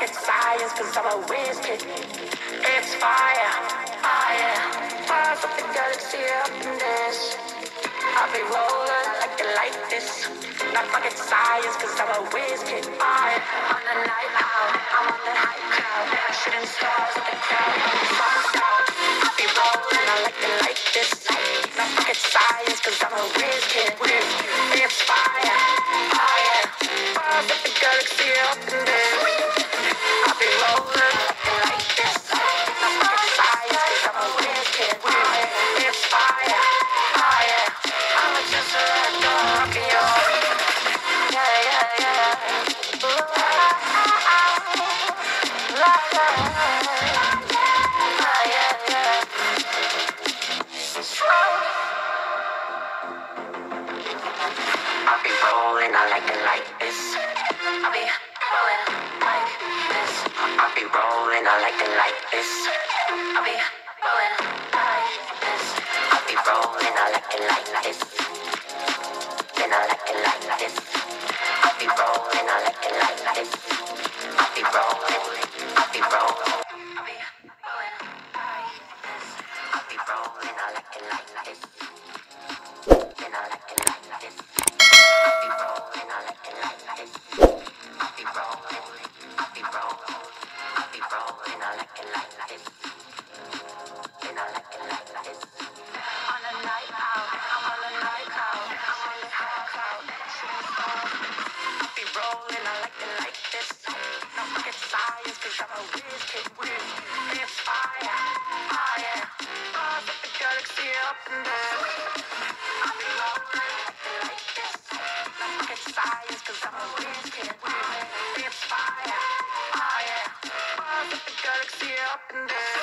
rocket science, cause I'm a whiz kid. It's fire, fire. Fires up the galaxy up in this. I'll be rolling like it like this. Not rocket science, cause I'm a whiz kid. Fire. On the night out, I'm on the high cloud. Shooting stars at the crowd, I'm. I'll be rolling, I like it like this. Not rocket science, cause I'm a whiz kid. Whiz. It's fire, fire. I'll be rolling, I like it like this. I'll be rolling like this. I'll be rolling, I like it like this. Then I like it like this. I'll be rolling, I like it like. I'll be rolling, I'll be rolling. I'll be like this. I'll be rolling, I like it like this. Then I like it up in there. I'll be rolling fire. Fires